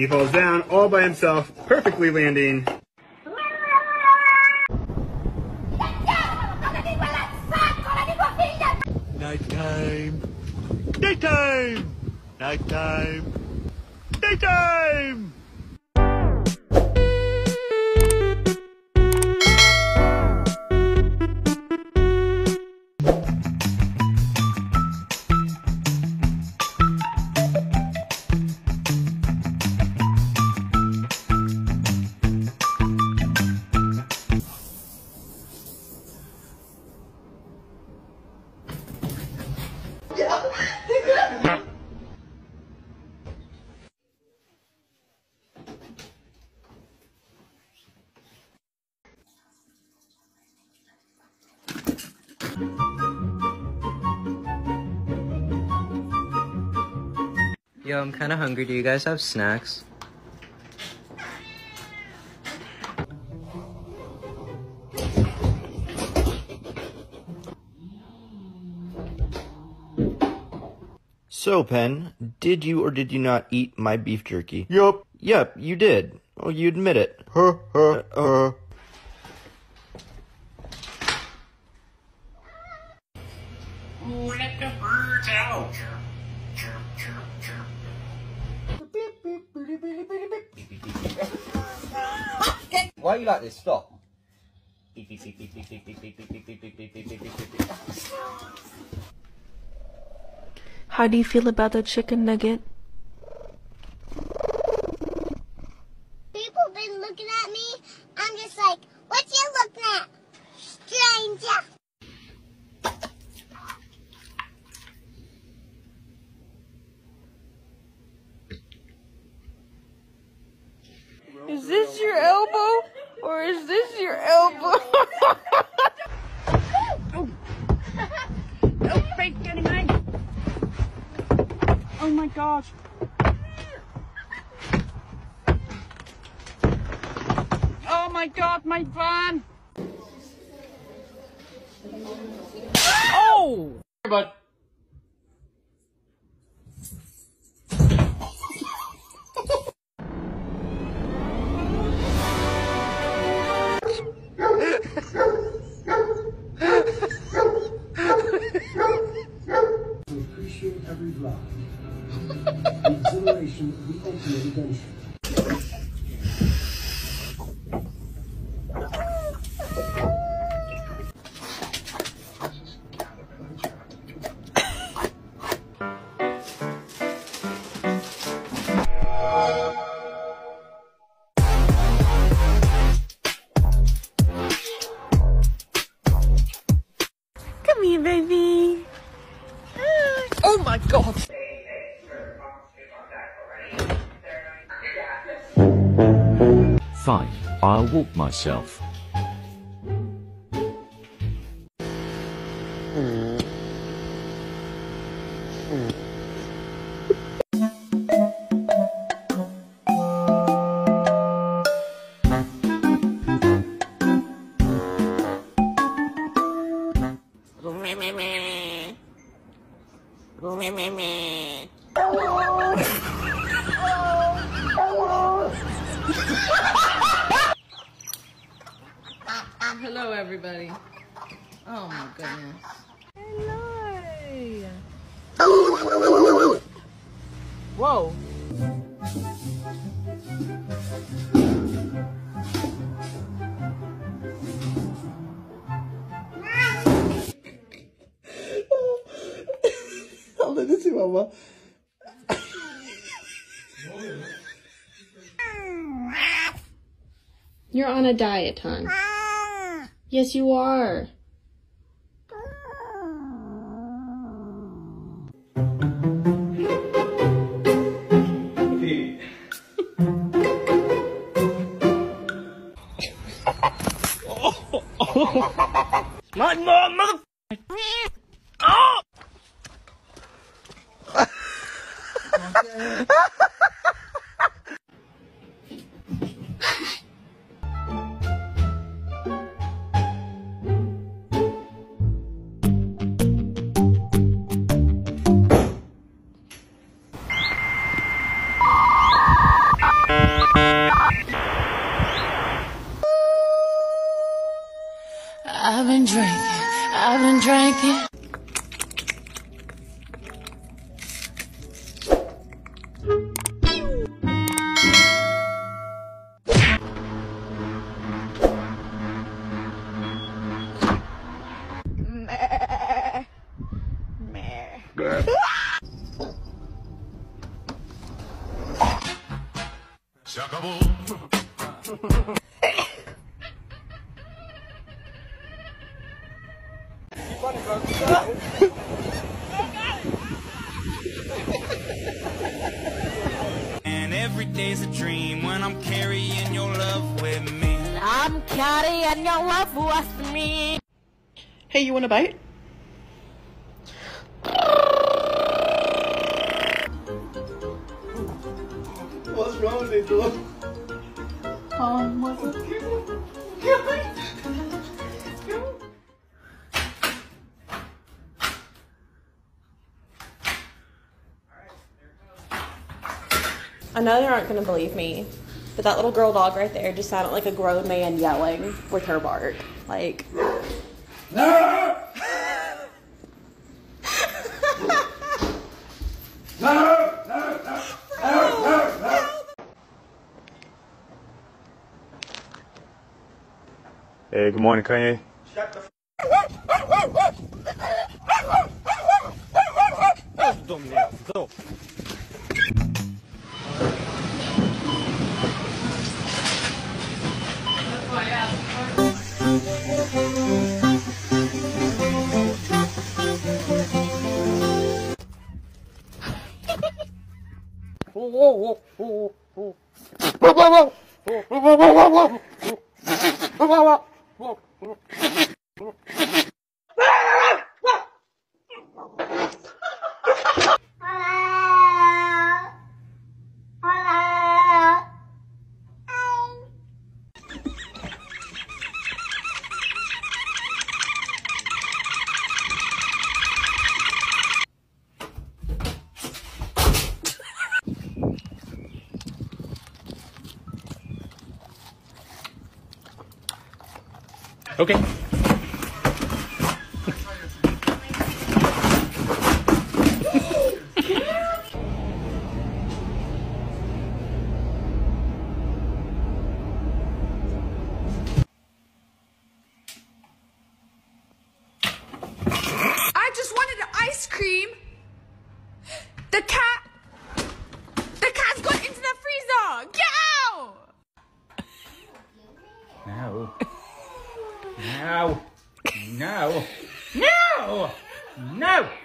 He falls down all by himself, perfectly landing. Nighttime. Daytime. Nighttime. Daytime. Yo, I'm kind of hungry. Do you guys have snacks? So, Pen, did you or did you not eat my beef jerky? Yup. Yep, you did. Oh, you admit it. Huh, huh, uh, oh. huh. Let the birds out. Why are you like this? Stop. How do you feel about the chicken nugget? People been looking at me. I'm just like, what you looking at, stranger? Is this your elbow? Or is this your elbow? Oh, fake getting me. Oh my god. Oh my god, my van. Oh! But myself. Hello, everybody. Oh my goodness. Hello. Whoa. Alla det ser mamma. You're on a diet, hon. Yes, you are. my mom, mother. Oh! Drinking. Day's a dream when I'm carrying your love with me. I'm carrying your love with me. Hey, you want a bite? What's wrong with you? Um, what's I know they aren't gonna believe me, but that little girl dog right there just sounded like a grown man yelling with her bark. Like, No! no! Hey, good morning, Kanye. Oh, Okay. I just wanted an ice cream. The cat. The cat's got into the freezer. Get out! No. No. No. No. No.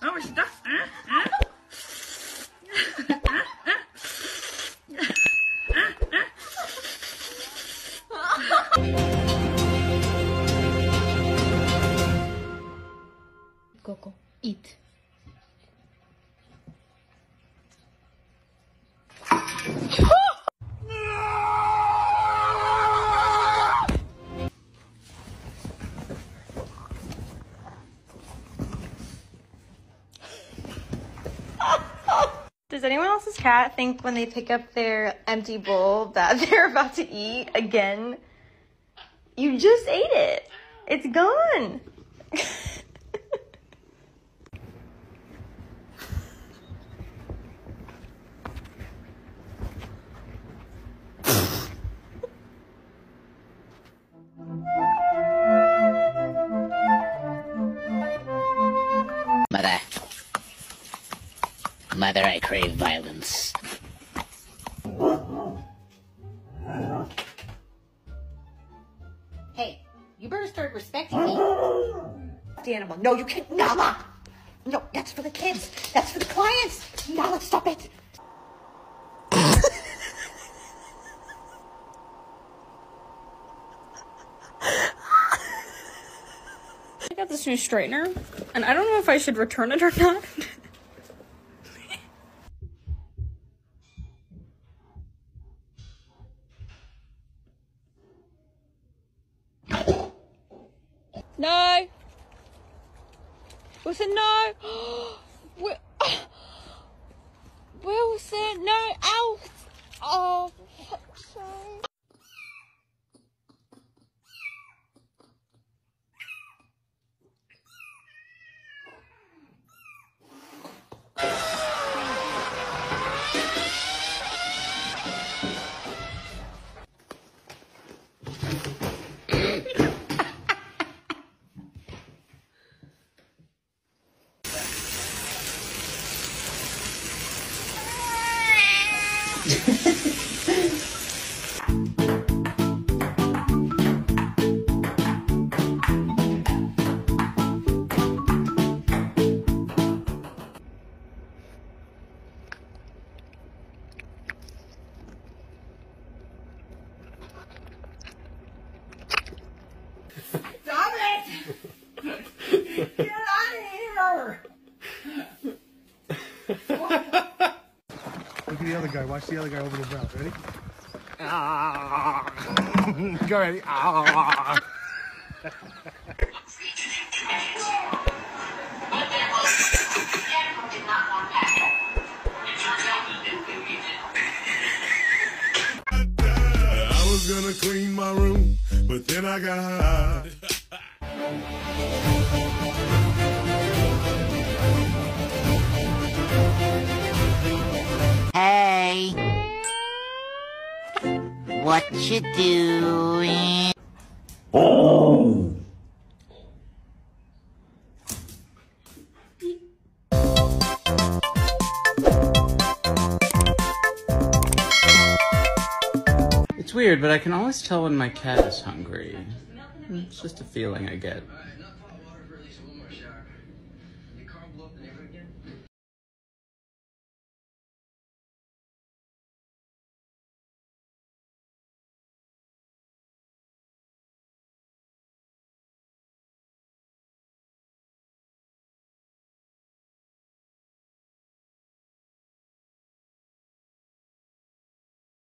Oh, it's done. Ah, ah. Ah, ah. Ah, Coco, eat. Cat think when they pick up their empty bowl that they're about to eat again? You just ate it. It's gone. Mother, I crave violence. Hey, you better start respecting me. The animal. No, you can't. Nala! No, that's for the kids. That's for the clients. Nala, stop it. I got this new straightener, and I don't know if I should return it or not. no. Wilson, no. Wi- Wilson, no. Ow. Oh. Guy. Watch the other guy open his mouth. Ready? Go ready. Ah. I was gonna clean my room, but then I got high. Hey. What you doing? Oh! It's weird, but I can always tell when my cat is hungry. It's just a feeling I get.